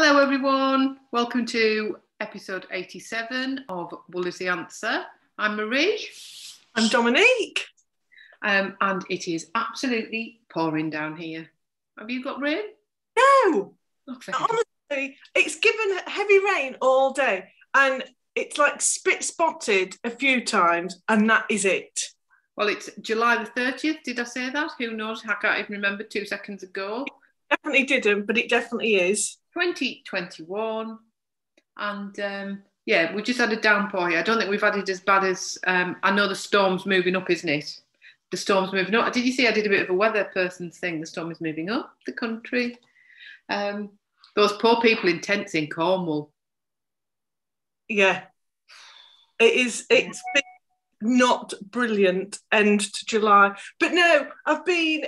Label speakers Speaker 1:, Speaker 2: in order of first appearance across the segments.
Speaker 1: Hello, everyone. Welcome to episode 87 of Wool is the Answer. I'm Marie.
Speaker 2: I'm Dominique.
Speaker 1: Um, and it is absolutely pouring down here. Have you got rain?
Speaker 2: No, honestly, it's given heavy rain all day and it's like spit spotted a few times, and that is it.
Speaker 1: Well, it's July the 30th. Did I say that? Who knows? I can't even remember two seconds ago.
Speaker 2: Definitely didn't, but it definitely is.
Speaker 1: 2021. And um, yeah, we just had a downpour here. I don't think we've had it as bad as um, I know the storm's moving up, isn't it? The storm's moving up. Did you see I did a bit of a weather person's thing? The storm is moving up the country. Um, those poor people in tents in Cornwall.
Speaker 2: Yeah, it is. It's been not brilliant end to July, but no, I've been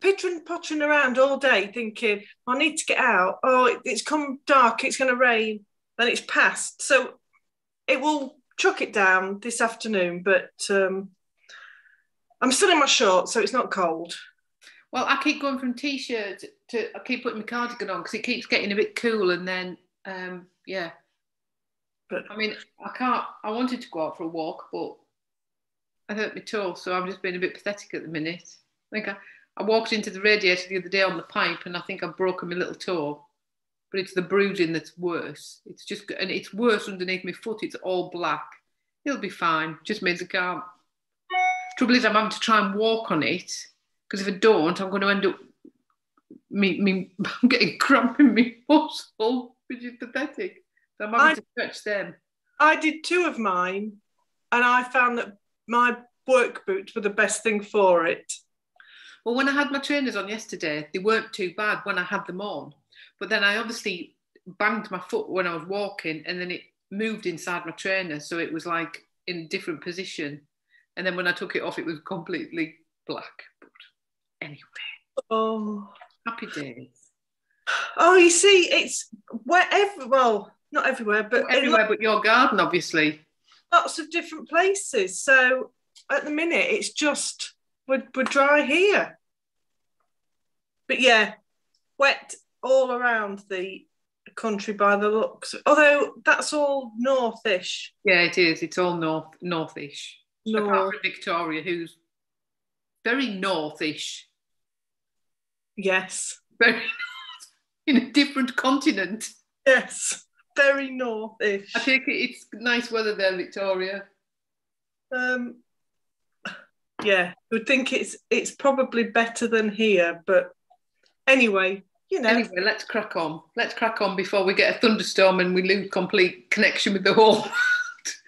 Speaker 2: pittering pottering around all day thinking I need to get out. Oh, it's come dark. It's going to rain. Then it's passed, so it will chuck it down this afternoon. But um, I'm still in my shorts, so it's not cold.
Speaker 1: Well, I keep going from t-shirt to I keep putting my cardigan on because it keeps getting a bit cool, and then um, yeah.
Speaker 2: But
Speaker 1: I mean, I can't. I wanted to go out for a walk, but I hurt my toe, so I'm just being a bit pathetic at the minute. I think I, I walked into the radiator the other day on the pipe, and I think I've broken my little toe. But it's the bruising that's worse. It's just, and it's worse underneath my foot. It's all black. It'll be fine. Just means I can't. Trouble is, I'm having to try and walk on it because if I don't, I'm going to end up me, me I'm getting cramp in my muscle, which is pathetic. So I'm having
Speaker 2: I-
Speaker 1: to stretch them.
Speaker 2: I did two of mine, and I found that my work boots were the best thing for it.
Speaker 1: Well, when I had my trainers on yesterday, they weren't too bad when I had them on. But then I obviously banged my foot when I was walking and then it moved inside my trainer. So it was like in a different position. And then when I took it off, it was completely black. But anyway,
Speaker 2: Oh,
Speaker 1: happy days.
Speaker 2: oh, you see, it's wherever. Well, not everywhere, but
Speaker 1: Everywhere but your garden, obviously.
Speaker 2: lots of different places. So at the minute, it's just we're, we're dry here. But yeah, wet all around the country by the looks. Although that's all northish.
Speaker 1: Yeah, it is. It's all north northish. Apart from Victoria, who's very northish.
Speaker 2: yes,
Speaker 1: Very north, in a different continent.
Speaker 2: yes, very northish.
Speaker 1: I think it's nice weather there, Victoria.
Speaker 2: Um, yeah, I would think it's it's probably better than here, but anyway, you know,
Speaker 1: Anyway, let's crack on. Let's crack on before we get a thunderstorm and we lose complete connection with the whole world.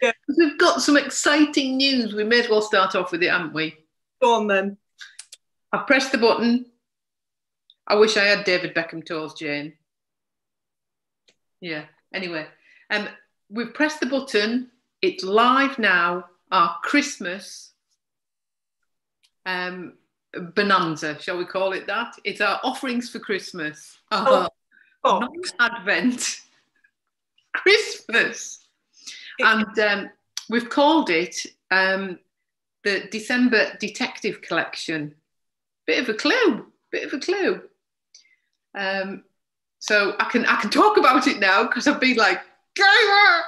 Speaker 2: Yeah.
Speaker 1: We've got some exciting news. We may as well start off with it, haven't we?
Speaker 2: go on then.
Speaker 1: I pressed the button. I wish I had David Beckham toes, Jane. Yeah. Anyway, um, we've pressed the button. It's live now. Our Christmas um, bonanza, shall we call it that? It's our offerings for Christmas.
Speaker 2: Oh,
Speaker 1: Our
Speaker 2: Box.
Speaker 1: non-Advent Christmas, and um, we've called it um, the December Detective Collection. Bit of a clue. Bit of a clue. Um, so I can I can talk about it now because I've been like, "Gamer!"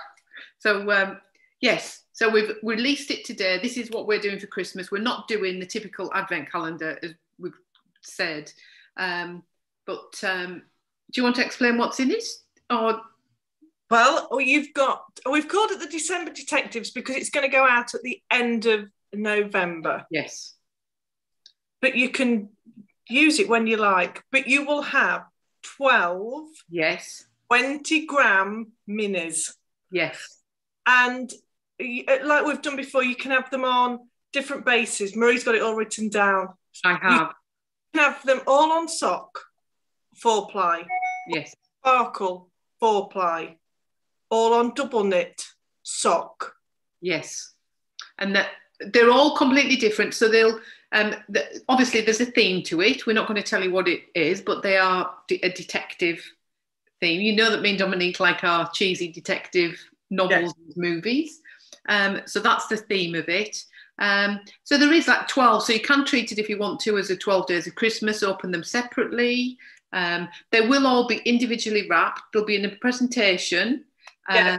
Speaker 1: so um, yes. So we've released it today. This is what we're doing for Christmas. We're not doing the typical Advent calendar as we've said, um, but um, do you want to explain what's in it? Or
Speaker 2: Well, you've got we've called it the December Detectives because it's going to go out at the end of November.
Speaker 1: yes,
Speaker 2: But you can use it when you like. But you will have 12
Speaker 1: yes,
Speaker 2: 20 gram minis.
Speaker 1: yes,
Speaker 2: And like we've done before, you can have them on different bases. Marie's got it all written down.
Speaker 1: I have.
Speaker 2: You can have them all on sock, four ply,
Speaker 1: Yes,
Speaker 2: sparkle, four ply, all on double knit, sock.
Speaker 1: yes, and that they're all completely different. So they'll um, the, obviously there's a theme to it. We're not going to tell you what it is, but they are de- a detective theme. You know that me and Dominique like our cheesy detective novels, and movies. Um, so that's the theme of it. Um, so there is like 12. So you can treat it if you want to as a 12 days of Christmas, open them separately. Um, they will all be individually wrapped. They'll be in a presentation, um, yeah.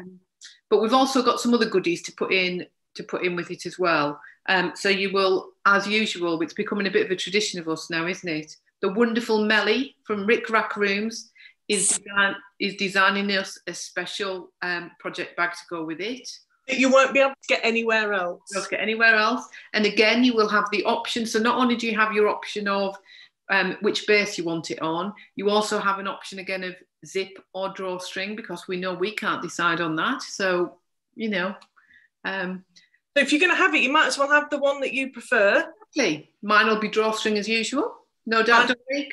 Speaker 1: but we've also got some other goodies to put in to put in with it as well. Um, so you will, as usual, it's becoming a bit of a tradition of us now, isn't it? The wonderful Mellie from Ric Rac Rooms is design, is designing us a special um, project bag to go with it.
Speaker 2: You won't be able to get anywhere else.
Speaker 1: You won't get anywhere else. And again, you will have the option. So not only do you have your option of um, which base you want it on, you also have an option again of zip or drawstring because we know we can't decide on that. So, you know. Um,
Speaker 2: so if you're going to have it, you might as well have the one that you prefer.
Speaker 1: Exactly. Mine will be drawstring as usual. No doubt. Mine,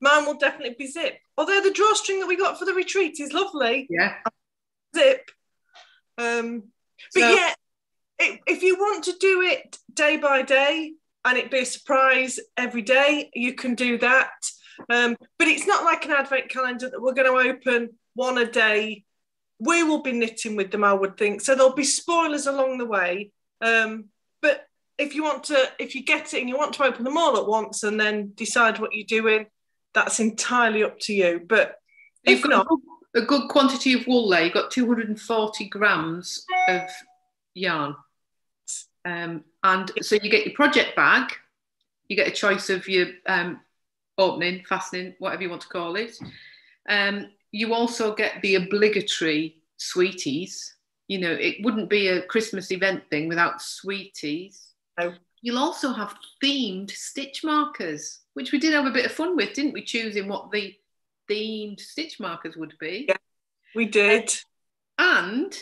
Speaker 2: mine will definitely be zip. Although the drawstring that we got for the retreat is lovely.
Speaker 1: Yeah.
Speaker 2: Zip. Um, but so, yeah, it, if you want to do it day by day and it be a surprise every day, you can do that. Um, but it's not like an advent calendar that we're going to open one a day. We will be knitting with them, I would think. So there'll be spoilers along the way. Um, but if you want to, if you get it and you want to open them all at once and then decide what you're doing, that's entirely up to you. But if not,
Speaker 1: a good quantity of wool there. You've got 240 grams of yarn. Um, and so you get your project bag, you get a choice of your um, opening, fastening, whatever you want to call it. Um, you also get the obligatory sweeties. You know, it wouldn't be a Christmas event thing without sweeties.
Speaker 2: No.
Speaker 1: You'll also have themed stitch markers, which we did have a bit of fun with, didn't we? Choosing what the themed stitch markers would be.
Speaker 2: Yeah, we did.
Speaker 1: And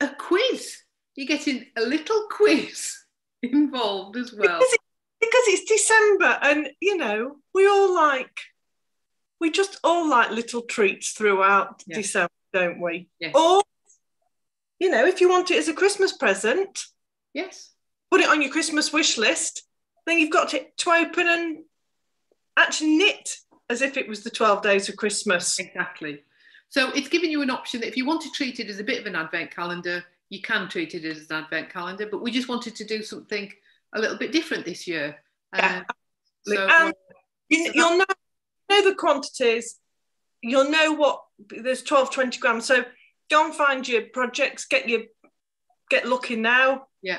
Speaker 1: a quiz. You're getting a little quiz involved as well.
Speaker 2: Because, it, because it's December and, you know, we all like, we just all like little treats throughout yeah. December, don't we?
Speaker 1: Yes.
Speaker 2: Or, you know, if you want it as a Christmas present,
Speaker 1: yes,
Speaker 2: put it on your Christmas wish list. Then you've got to, to open and actually knit as if it was the 12 days of Christmas.
Speaker 1: Exactly. So it's giving you an option that if you want to treat it as a bit of an advent calendar, you can treat it as an advent calendar, but we just wanted to do something a little bit different this year.
Speaker 2: Yeah, uh, so, and you, will know, know the quantities, you'll know what there's 12, 20 grams. So go and find your projects, get your get looking now.
Speaker 1: Yeah.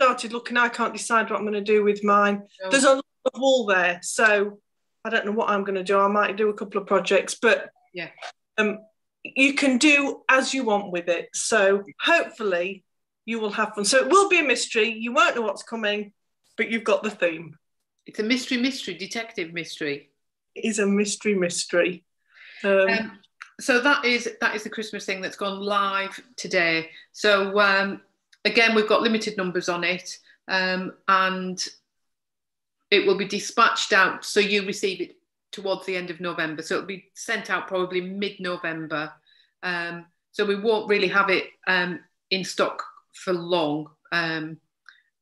Speaker 2: Started looking, I can't decide what I'm going to do with mine. No. There's a lot of wool there. So I don't know what I'm going to do. I might do a couple of projects, but
Speaker 1: yeah,
Speaker 2: um, you can do as you want with it. So hopefully you will have fun. So it will be a mystery. You won't know what's coming, but you've got the theme.
Speaker 1: It's a mystery, mystery, detective mystery.
Speaker 2: It is a mystery, mystery. Um, um,
Speaker 1: so that is that is the Christmas thing that's gone live today. So um, again, we've got limited numbers on it, um, and it will be dispatched out so you receive it towards the end of November. So it'll be sent out probably mid-November. Um, so we won't really have it um, in stock for long. Um,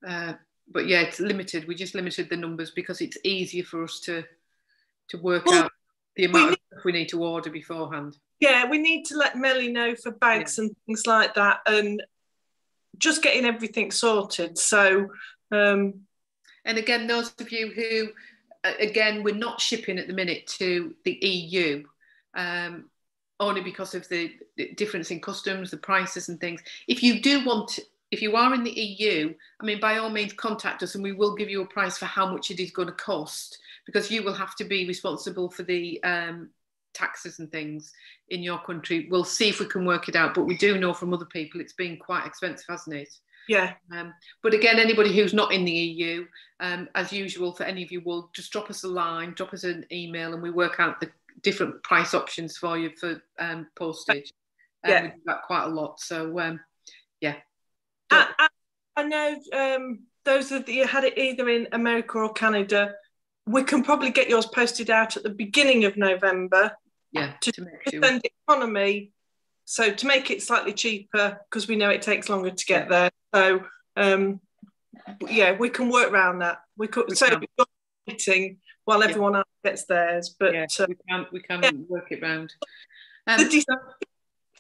Speaker 1: uh, but yeah, it's limited. We just limited the numbers because it's easier for us to to work well, out the amount we need, of stuff we need to order beforehand.
Speaker 2: Yeah, we need to let Mellie know for bags yeah. and things like that, and just getting everything sorted. So um,
Speaker 1: and again, those of you who, again, we're not shipping at the minute to the EU, um, only because of the, the difference in customs, the prices and things. If you do want, if you are in the EU, I mean, by all means, contact us and we will give you a price for how much it is going to cost because you will have to be responsible for the um, taxes and things in your country. We'll see if we can work it out, but we do know from other people it's been quite expensive, hasn't it?
Speaker 2: Yeah.
Speaker 1: Um, but again, anybody who's not in the EU, um, as usual, for any of you, will just drop us a line, drop us an email, and we work out the different price options for you for um, postage. Um, yeah. We do that quite a lot. So, um, yeah.
Speaker 2: I, I, I know um, those that you had it either in America or Canada, we can probably get yours posted out at the beginning of November.
Speaker 1: Yeah,
Speaker 2: to, to sure. send economy so to make it slightly cheaper, because we know it takes longer to get there. So um, yeah, we can work around that. We could we so can. meeting while everyone yeah. else gets theirs, but
Speaker 1: yeah, uh, we can we can yeah. work it round.
Speaker 2: Um, the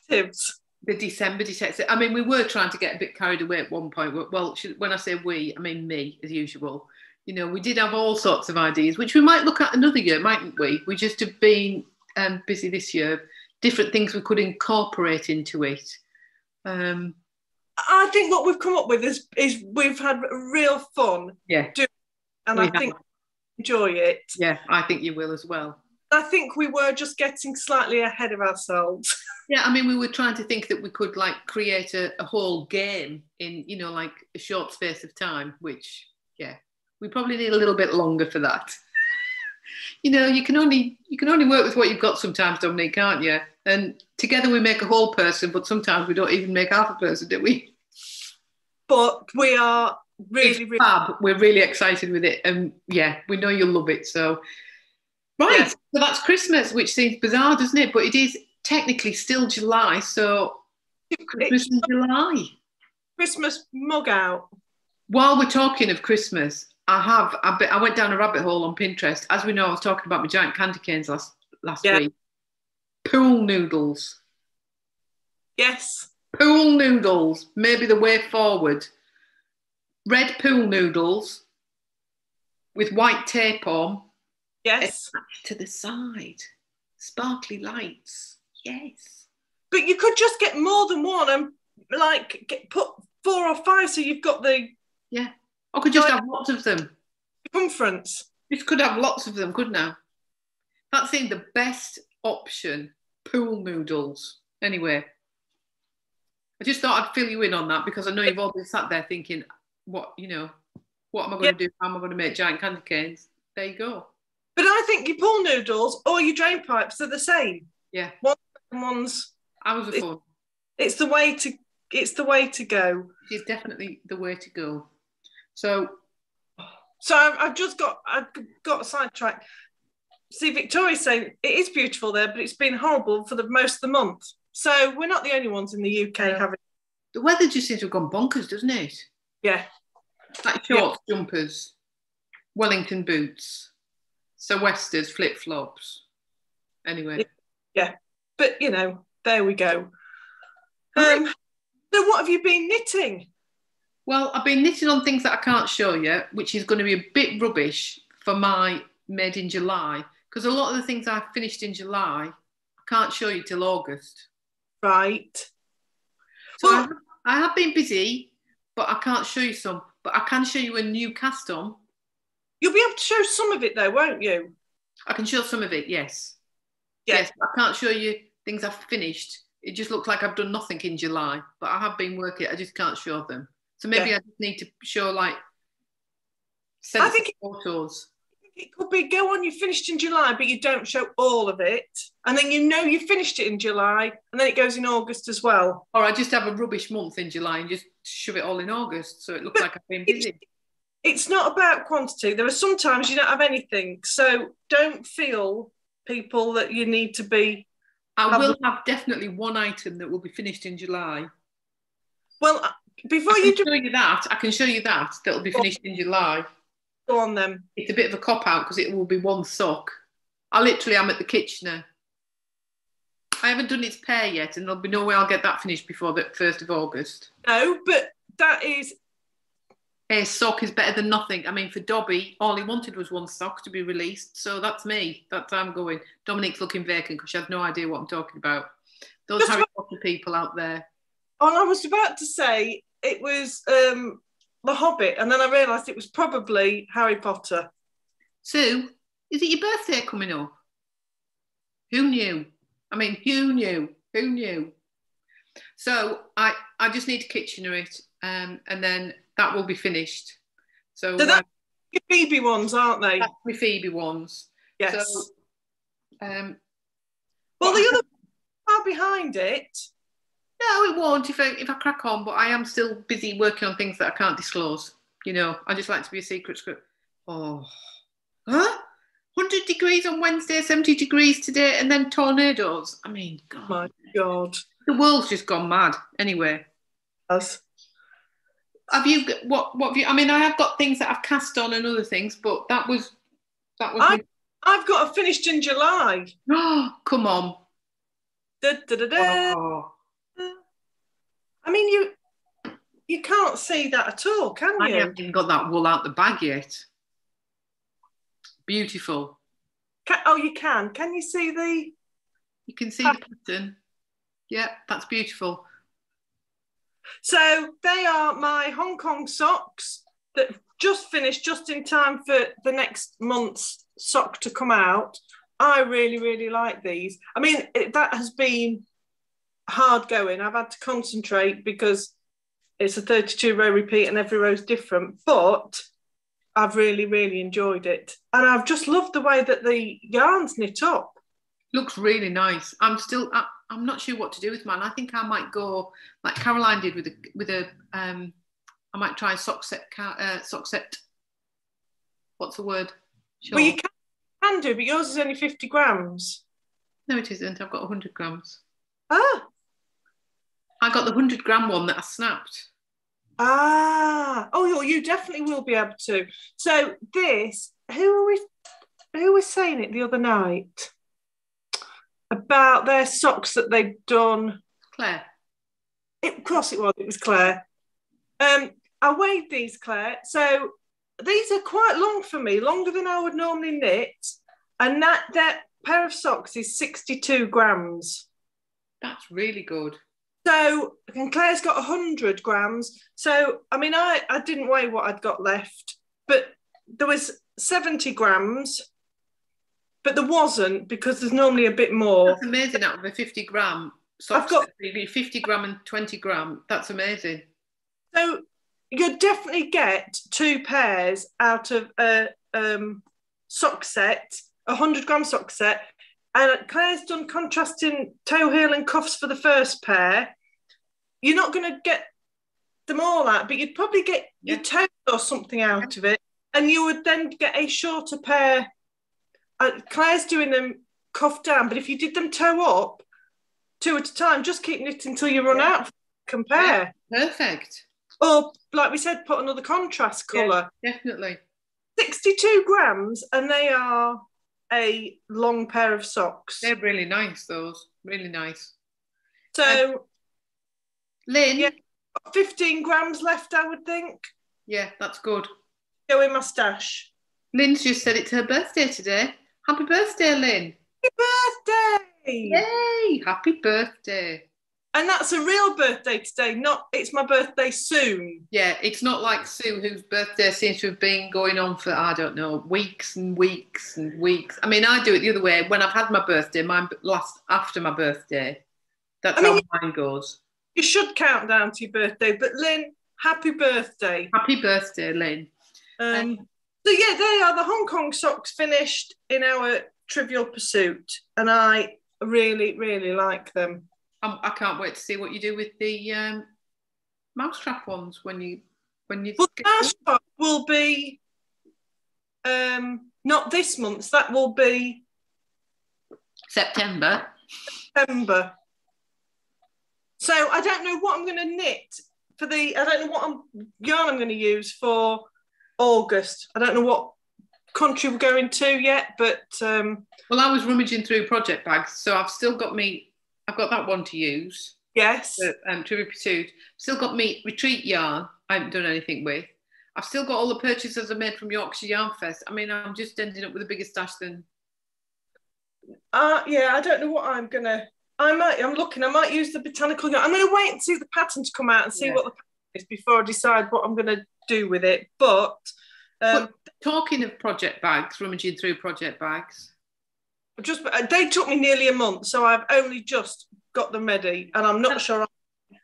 Speaker 2: detectives.
Speaker 1: The December detective. I mean, we were trying to get a bit carried away at one point. Well, when I say we, I mean me, as usual. you know, we did have all sorts of ideas, which we might look at another year, mightn't we? We just have been um, busy this year. Different things we could incorporate into it. Um,
Speaker 2: I think what we've come up with is is we've had real fun.
Speaker 1: Yeah.
Speaker 2: Doing, and
Speaker 1: We
Speaker 2: I
Speaker 1: have.
Speaker 2: think enjoy it.
Speaker 1: yeah, I think you will as well.
Speaker 2: I think we were just getting slightly ahead of ourselves.
Speaker 1: Yeah, I mean, we were trying to think that we could like create a, a whole game in, you know, like a short space of time, which, yeah, we probably need a little bit longer for that. You know, you can only you can only work with what you've got sometimes, Dominique, can't you? And together we make a whole person, but sometimes we don't even make half a person, do we?
Speaker 2: But we are really, really
Speaker 1: fab. We're really excited with it, and yeah, we know you'll love it. So, right,
Speaker 2: Yeah.
Speaker 1: so that's Christmas, which seems bizarre, doesn't it? But it is technically still July, so Christmas in July.
Speaker 2: Christmas mug out.
Speaker 1: While we're talking of Christmas, I have I, be, I went down a rabbit hole on Pinterest. As we know, I was talking about my giant candy canes last last
Speaker 2: Yeah.
Speaker 1: week. Pool noodles,
Speaker 2: Yes.
Speaker 1: pool noodles, maybe the way forward. Red pool noodles with white tape on
Speaker 2: Yes.
Speaker 1: to the side, sparkly lights. Yes.
Speaker 2: But you could just get more than one and like get put four or five so you've got the
Speaker 1: Yeah. I could just have lots of them.
Speaker 2: circumference.
Speaker 1: This could have lots of them, couldn't I? That seemed the best option. Pool noodles. Anyway, I just thought I'd fill you in on that because I know you've all been sat there thinking, what, you know, what am I going to do? How am I going to make giant candy canes? There you go.
Speaker 2: But I think your pool noodles or your drain pipes are the same.
Speaker 1: Yeah.
Speaker 2: And one's
Speaker 1: I was
Speaker 2: It-
Speaker 1: fun.
Speaker 2: it's the way to it's the way to go.
Speaker 1: It's definitely the way to go. So,
Speaker 2: So I've, I've just got I've got sidetracked. See, Victoria's saying it is beautiful there, but it's been horrible for the most of the month. So we're not the only ones in the UK
Speaker 1: Yeah.
Speaker 2: having.
Speaker 1: the weather just seems to have gone bonkers, doesn't it?
Speaker 2: Yeah,
Speaker 1: Like shorts, jumpers, Wellington boots, so Westers, flip flops. Anyway, Yeah,
Speaker 2: but you know, there we go. Um, so what have you been knitting?
Speaker 1: Well, I've been knitting on things that I can't show you, which is going to be a bit rubbish for my made in July because a lot of the things I finished in July, I can't show you till August.
Speaker 2: Right.
Speaker 1: So I,
Speaker 2: Well-
Speaker 1: have, I have been busy, but I can't show you some. But I can show you a new cast on.
Speaker 2: You'll be able to show some of it though, won't you?
Speaker 1: I can show some of it, yes.
Speaker 2: Yeah.
Speaker 1: Yes, I can't show you things I've finished. It just looks like I've done nothing in July, but I have been working. I just can't show them. So maybe
Speaker 2: Yeah.
Speaker 1: I just need to show like.
Speaker 2: I think-
Speaker 1: photos.
Speaker 2: It could be go on, you finished in July, but you don't show all of it. And then you know you finished it in July, and then it goes in August as well.
Speaker 1: Or I just have a rubbish month in July and just shove it all in August, so it looks
Speaker 2: But
Speaker 1: like I've been busy.
Speaker 2: It's not about quantity. There are sometimes you don't have anything. So don't feel people that you need to be.
Speaker 1: I will have definitely one item that will be finished in July.
Speaker 2: Well, before
Speaker 1: I
Speaker 2: you do
Speaker 1: show you that. I can show you that. That'll be finished in July.
Speaker 2: go on them,
Speaker 1: It's a bit of a cop out because it will be one sock. I literally am at the Kitchener. I haven't done its pair yet, and there'll be no way I'll get that finished before the first of August.
Speaker 2: no, but that is
Speaker 1: A sock is better than nothing. I mean, for Dobby, all he wanted was one sock to be released. So that's me. That's how I'm going. Dominique's looking vacant because she has no idea what I'm talking about. Those
Speaker 2: Just
Speaker 1: Harry Potter people out there.
Speaker 2: And I was about to say it was um, The Hobbit, and then I realised it was probably Harry Potter.
Speaker 1: Sue, is it your birthday coming up? Who knew? I mean, who knew? Who knew? So I, I just need to Kitchener it, um, and then that will be finished. So
Speaker 2: So
Speaker 1: uh,
Speaker 2: that- Your Phoebe ones, aren't they?
Speaker 1: that's my Phoebe ones.
Speaker 2: Yes.
Speaker 1: So, um,
Speaker 2: well, the other are behind it.
Speaker 1: No, it won't if I if I crack on. But I am still busy working on things that I can't disclose. You know, I just like to be a secret script. Oh, huh? 100 degrees on Wednesday, 70 degrees today, and then tornadoes. I mean, God.
Speaker 2: My God.
Speaker 1: The world's just gone mad. Anyway,
Speaker 2: Us.
Speaker 1: have you what? What have you? I mean, I have got things that I've cast on and other things, but that was that was.
Speaker 2: I- I've got a finished in July.
Speaker 1: Oh, come on!
Speaker 2: Da, da, da, da.
Speaker 1: Oh,
Speaker 2: I mean, you you can't see that at all, can
Speaker 1: I
Speaker 2: you?
Speaker 1: haven't got that wool out the bag yet. Beautiful.
Speaker 2: Can, oh, you can. Can you see the?
Speaker 1: You can see the pattern. Yeah, that's beautiful.
Speaker 2: So they are my Hong Kong socks that just finished just in time for the next month's sock to come out. I really, really like these. I mean, it, that has been hard going. I've had to concentrate because it's a 32 row repeat and every row is different, but I've really, really enjoyed it. And I've just loved the way that the yarn's knit up.
Speaker 1: Looks really nice. I'm still, I, I'm not sure what to do with mine. I think I might go like Caroline did with a, with a, um, I might try sock set, uh, sock set. What's the word?
Speaker 2: Sure. Well, you can, can do, but yours is only 50 grams.
Speaker 1: No, it isn't. I've got 100 grams.
Speaker 2: Ah.
Speaker 1: I got the 100 gram one that I snapped.
Speaker 2: Ah. Oh, you definitely will be able to. So this, who are we, who was saying it the other night? About their socks that they'd done.
Speaker 1: Claire.
Speaker 2: It, of course it was. It was Claire. Um, I weighed these, Claire. So these are quite long for me, longer than I would normally knit. And that that pair of socks is 62 grams.
Speaker 1: That's really good.
Speaker 2: So, and Claire's got 100 grams. So, I mean, I, I didn't weigh what I'd got left, but there was 70 grams, but there wasn't because there's normally a bit more.
Speaker 1: That's amazing out of a 50 gram. So I've got 50 gram and 20 gram. That's amazing.
Speaker 2: So you'd definitely get two pairs out of a um, sock set, a 100 gram sock set. And Claire's done contrasting toe heel and cuffs for the first pair. You're not going to get them all out, but you'd probably get yeah. your toe or something out of it. And you would then get a shorter pair. Uh, Claire's doing them cuff down, but if you did them toe up, two at a time, just keep knitting until you run yeah. out. Compare.
Speaker 1: Yeah. Perfect.
Speaker 2: Or, like we said, put another contrast colour.
Speaker 1: Yeah, definitely.
Speaker 2: 62 grams, and they are a long pair of socks.
Speaker 1: They're really nice, those. Really nice.
Speaker 2: So,
Speaker 1: um, Lynn?
Speaker 2: Yeah, 15 grams left, I would think.
Speaker 1: Yeah, that's good.
Speaker 2: Go in my stash.
Speaker 1: Lynn's just said it's her birthday today. Happy birthday, Lynn.
Speaker 2: Happy birthday!
Speaker 1: Yay! Happy birthday.
Speaker 2: And that's a real birthday today, not it's my birthday soon.
Speaker 1: Yeah, it's not like Sue, whose birthday seems to have been going on for, I don't know, weeks and weeks and weeks. I mean, I do it the other way. When I've had my birthday, mine lasts after my birthday. That's I mean, how mine goes.
Speaker 2: You should count down to your birthday. But Lynn, happy birthday.
Speaker 1: Happy birthday, Lynn.
Speaker 2: Um, so, yeah, they are the Hong Kong socks finished in our Trivial Pursuit. And I really, really like them.
Speaker 1: I can not wait to see what you do with the um, mousetrap ones when you when you.
Speaker 2: Well, mousetrap will be um, not this month. That will be
Speaker 1: September.
Speaker 2: September. So I don't know what I'm going to knit for the. I don't know what I'm, yarn I'm going to use for August. I don't know what country we're going to yet, but. Um,
Speaker 1: well, I was rummaging through project bags, so I've still got me I've got that one to use.
Speaker 2: Yes.
Speaker 1: But, um, to be pursued. Still got me retreat yarn. I haven't done anything with. I've still got all the purchases I made from Yorkshire Yarn Fest. I mean, I'm just ending up with a bigger stash than.
Speaker 2: Uh, yeah, I don't know what I'm gonna. I might. I'm looking. I might use the botanical. I'm gonna wait and see the pattern to come out and see yeah. what the pattern is before I decide what I'm gonna do with it. But, um, but
Speaker 1: talking of project bags, rummaging through project bags
Speaker 2: just uh, they took me nearly a month, so I've only just got them ready, and I'm not sure. I'm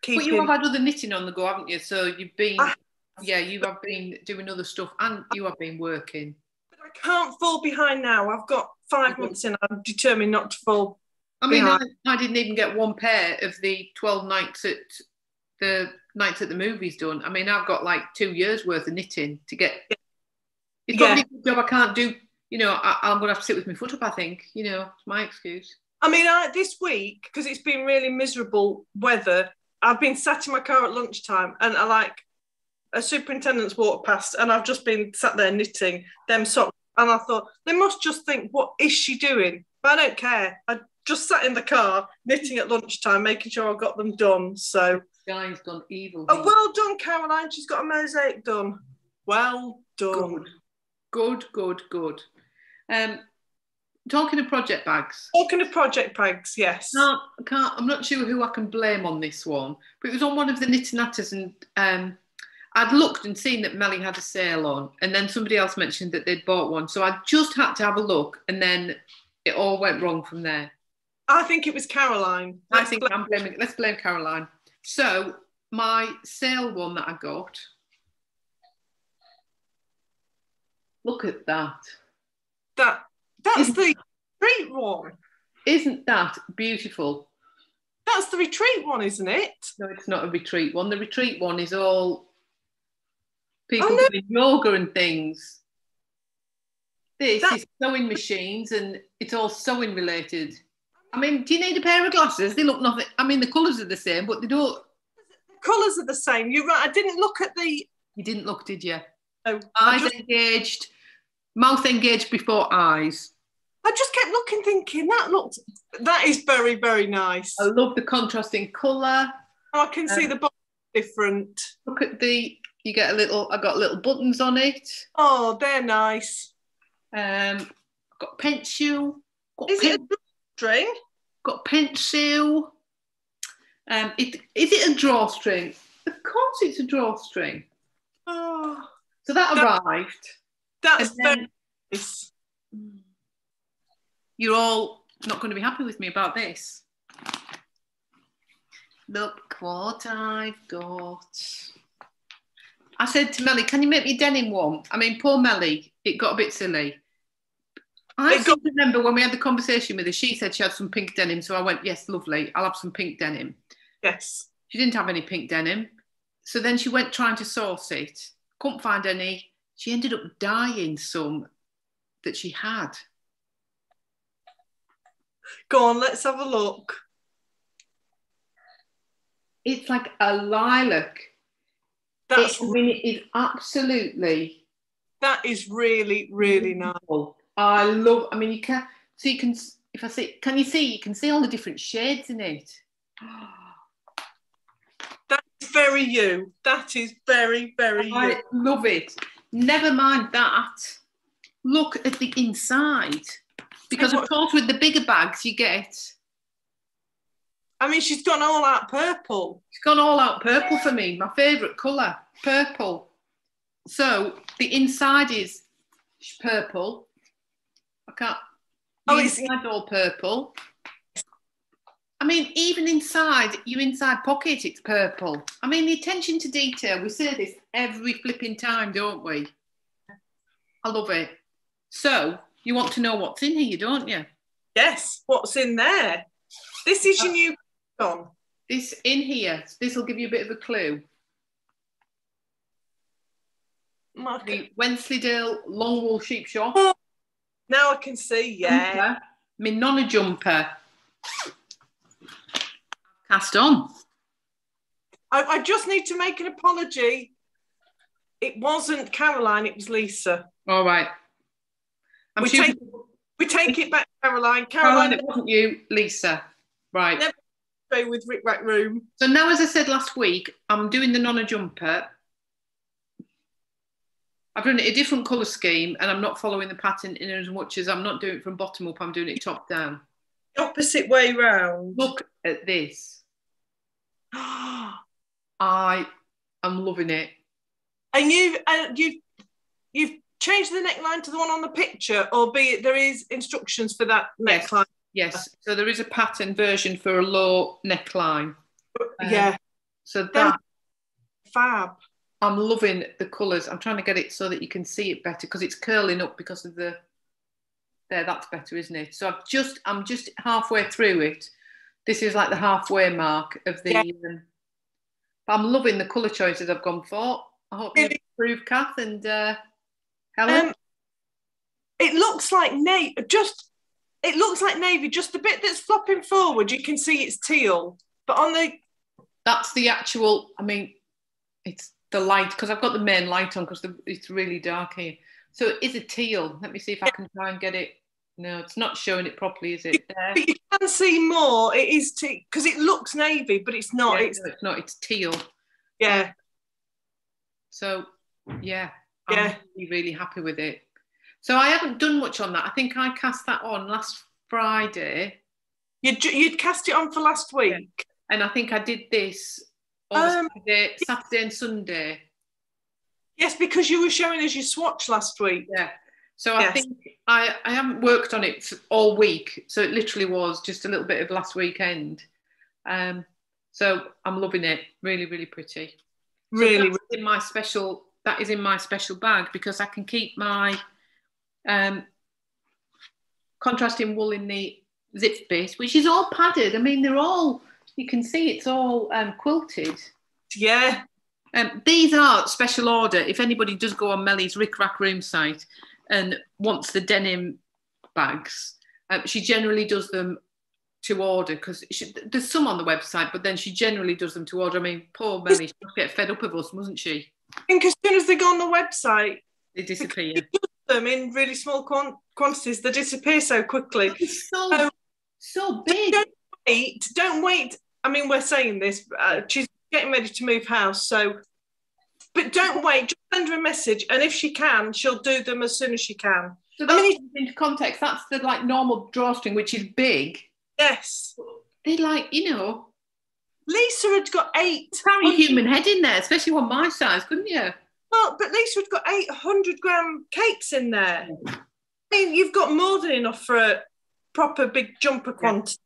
Speaker 1: keeping... But you have had other knitting on the go, haven't you? So you've been, I... yeah, you have been doing other stuff, and you have been working.
Speaker 2: But I can't fall behind now. I've got 5 months in. I'm determined not to fall.
Speaker 1: I mean, I, I, didn't even get one pair of the 12 nights at the nights at the movies done. I mean, I've got like two years worth of knitting to get. It's probably yeah. a good job I can't do you know, I, am going to have to sit with my foot up, I think. You know, it's my excuse.
Speaker 2: I mean, I, this week, because it's been really miserable weather, I've been sat in my car at lunchtime and I like a superintendent's walked past and I've just been sat there knitting them socks. And I thought, they must just think, what is she doing? But I don't care. I just sat in the car knitting at lunchtime, making sure I got them done. So,
Speaker 1: guy's gone evil.
Speaker 2: Oh, well done, Caroline. She's got a mosaic done. Well done.
Speaker 1: Good, good, good. good. Um, talking of project bags,
Speaker 2: Talking of project bags, yes.
Speaker 1: can't, can't, I'm not sure who I can blame on this one, but it was on one of the knitting natters, and um, I'd looked and seen that Mellie had a sale on, and then somebody else mentioned that they'd bought one, so I just had to have a look, and then it all went wrong from there.
Speaker 2: I think it was Caroline.
Speaker 1: I
Speaker 2: Let's
Speaker 1: think
Speaker 2: blame-
Speaker 1: I'm blaming. Let's blame Caroline. So my sale one that I got. Look at that!
Speaker 2: that that's the retreat one.
Speaker 1: Isn't that beautiful?
Speaker 2: That's the retreat one, isn't it?
Speaker 1: No, it's not a retreat one. The retreat one is all people
Speaker 2: Oh, no.
Speaker 1: doing yoga and things. This
Speaker 2: That-
Speaker 1: is sewing machines and it's all sewing related. I mean, do you need a pair of glasses? They look nothing. I mean, the colours are the same, but they don't.
Speaker 2: The colours are the same. You're right. I didn't look at the.
Speaker 1: You didn't look, did you?
Speaker 2: Oh, I
Speaker 1: Eyes
Speaker 2: just,
Speaker 1: engaged, mouth engaged before eyes.
Speaker 2: I just kept looking, thinking that looked. That is very, very nice.
Speaker 1: I love the contrasting colour.
Speaker 2: I can see
Speaker 1: Um,
Speaker 2: the bottom different.
Speaker 1: Look at the. You get a little. I got little buttons on it.
Speaker 2: Oh, they're nice.
Speaker 1: Um, I've got pencil. Got
Speaker 2: Is it string?
Speaker 1: got pencil. Um, it, is it a drawstring? Of course, it's a drawstring.
Speaker 2: Oh,
Speaker 1: So that
Speaker 2: That-
Speaker 1: arrived.
Speaker 2: that's very nice.
Speaker 1: You're all not going to be happy with me about this. Look what I've got. I said to Mellie, "Can you make me denim one?" I mean, poor Mellie, it got a bit silly. I
Speaker 2: got-
Speaker 1: remember when we had the conversation with her, she said she had some pink denim, so I went, "Yes, lovely. I'll have some pink denim."
Speaker 2: Yes.
Speaker 1: She didn't have any pink denim. So then she went trying to source it, couldn't find any. She ended up dyeing some that she had.
Speaker 2: Go on, let's have a look.
Speaker 1: It's like a lilac.
Speaker 2: That's
Speaker 1: It, I mean, it is absolutely
Speaker 2: that is really, really nice.
Speaker 1: I love. I mean, you can so you can. If I see, can you see? You can see all the different shades in it.
Speaker 2: That's very you. That is very, very you.
Speaker 1: I love it. Never mind that. Look at the inside, because of course, with the bigger bags you get,
Speaker 2: I mean, she's gone all out purple.
Speaker 1: She's gone all out purple for me. My favourite colour, purple. So the inside is purple. I can't.
Speaker 2: Oh, it's-
Speaker 1: inside all purple. I mean, even inside your inside pocket, it's purple. I mean, the attention to detail. We say this every flipping time, don't we? I love it. So you want to know what's in here, don't you?
Speaker 2: Yes. What's in there? This is your
Speaker 1: Uh,
Speaker 2: new.
Speaker 1: This in here. This will give you a bit of a clue.
Speaker 2: Mark-
Speaker 1: The Wensleydale Longwool Sheep Shop.
Speaker 2: Now I can see. Yeah.
Speaker 1: jumper, my Nona jumper. Cast on.
Speaker 2: I, I just need to make an apology. It wasn't Caroline. It was Lisa.
Speaker 1: All right. I'm
Speaker 2: We
Speaker 1: sure
Speaker 2: take- We take it back, Caroline.
Speaker 1: Caroline,
Speaker 2: Caroline,
Speaker 1: it wasn't you, Lisa. Right.
Speaker 2: Never- with Ric Rac Room.
Speaker 1: So now, as I said last week, I'm doing the Nona jumper. I've done it a different colour scheme, and I'm not following the pattern in as much as I'm not doing it from bottom up. I'm doing it top down.
Speaker 2: The opposite way round.
Speaker 1: Look at this. I am loving it.
Speaker 2: And you've uh, you've you've changed the neckline to the one on the picture, or albeit there is instructions for that
Speaker 1: Yes.
Speaker 2: neckline.
Speaker 1: Yes. So there is a pattern version for a low neckline. Um,
Speaker 2: yeah,
Speaker 1: So that
Speaker 2: fab.
Speaker 1: I'm loving the colours. I'm trying to get it so that you can see it better because it's curling up because of the there. That's better, isn't it? So I've just I'm just halfway through it. This is like the halfway mark of the.
Speaker 2: Yeah.
Speaker 1: Um, but I'm loving the colour choices I've gone for. I hope you approve, Kath and uh, Helen.
Speaker 2: Um, it looks like navy. Just it looks like navy. Just the bit that's flopping forward, you can see it's teal. But on the
Speaker 1: That's the actual. I mean, it's the light because I've got the main light on because it's really dark here. So it is a teal. Let me see if I can try and get it. No, it's not showing it properly, is it? There.
Speaker 2: but you can see more. It is teal because it looks navy, but it's not.
Speaker 1: Yeah,
Speaker 2: it's
Speaker 1: no, it's not. It's teal.
Speaker 2: yeah.
Speaker 1: So yeah, I'm
Speaker 2: Yeah.
Speaker 1: really, really happy with it. So I haven't done much on that. I think I cast that on last Friday,
Speaker 2: You'd, you'd cast it on for last week.
Speaker 1: and I think I did this
Speaker 2: Um,
Speaker 1: Saturday, Saturday and Sunday.
Speaker 2: Yes, because you were showing us your swatch last week.
Speaker 1: Yeah. So I think I, I haven't worked on it all week. So it literally was just a little bit of last weekend. Um, so I'm loving it. Really, really pretty. So
Speaker 2: Really,
Speaker 1: that's in my special. That is in my special bag because I can keep my um, contrasting wool in the zip space, which is all padded. I mean, they're all. You can see it's all um, quilted.
Speaker 2: yeah.
Speaker 1: Um, these are special order. If anybody does go on Mellie's Ric Rac Room site and wants the denim bags, um, she generally does them to order because there's some on the website, but then she generally does them to order. I mean, poor Mellie, she must get fed up of us, mustn't she?
Speaker 2: I think as soon as they go on the website,
Speaker 1: They disappear.
Speaker 2: them in really small quan- quantities, they disappear so quickly.
Speaker 1: So
Speaker 2: Oh.
Speaker 1: so big.
Speaker 2: Don't wait, don't wait. I mean, we're saying this. Uh, she's getting ready to move house, so. But don't wait. Just send her a message, and if she can, she'll do them as soon as she can.
Speaker 1: So
Speaker 2: I
Speaker 1: that's
Speaker 2: mean,
Speaker 1: into context. That's the like normal drawstring, which is big.
Speaker 2: Yes,
Speaker 1: They like you know
Speaker 2: Lisa had got eight.
Speaker 1: carry a human head in there, especially one my size, couldn't you?
Speaker 2: Well, but Lisa had got eight hundred gram cakes in there. I mean, you've got more than enough for a proper big jumper quantity.